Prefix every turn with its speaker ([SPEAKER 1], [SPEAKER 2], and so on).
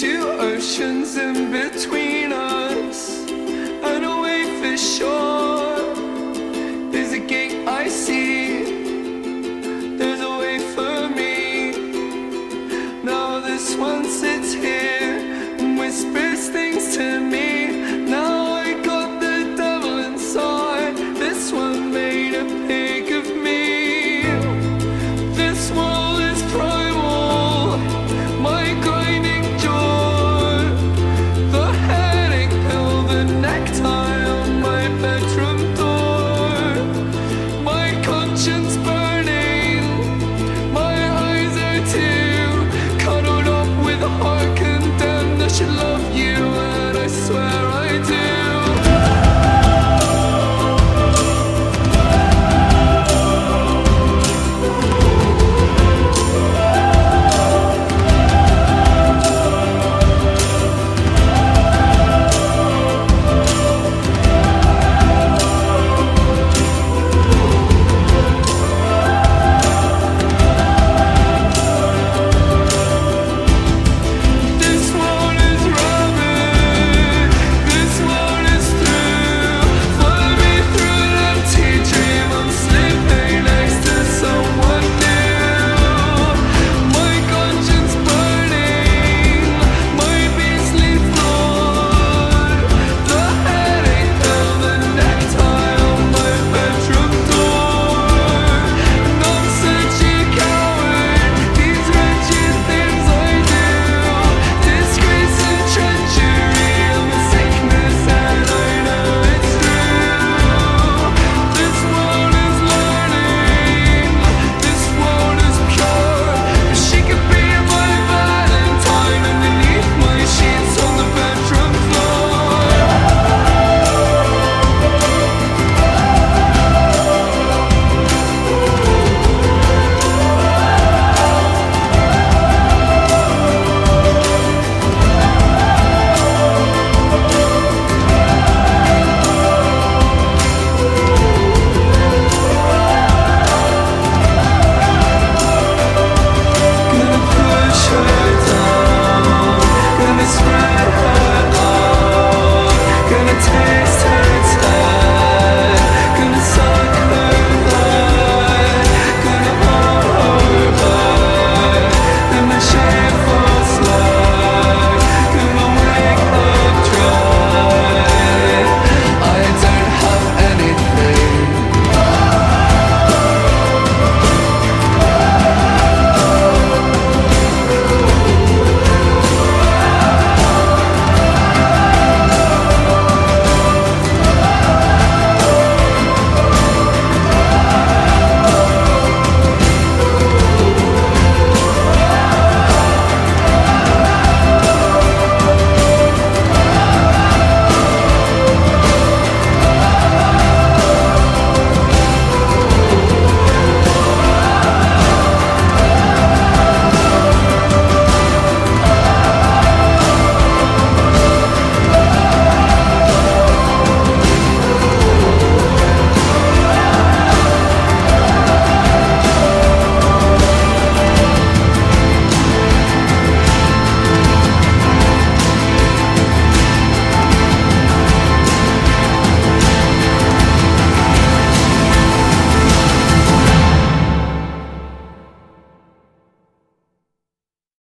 [SPEAKER 1] Two oceans in between us. And away for sure. There's a gate I see. There's a way for me. Now this one sits here And whispers things to me. Now I got the devil inside. This one made a bigger.